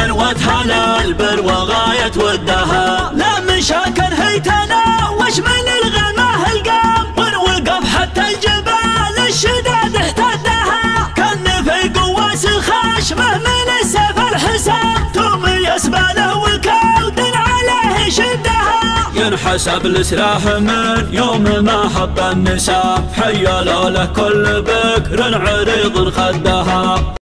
من وتهال البر وغاية ودها. لا من شاكر هيتنا وش من الغماه القام ونوقف حتى الجبال الشداد احتدها كان في قواس الخشمة من السيف الحسام توم يسبله والكود عليه شدها. ينحسب السلاح من يوم ما حط النساء. حيا له كل بكر عريض خدها.